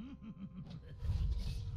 フフフフ。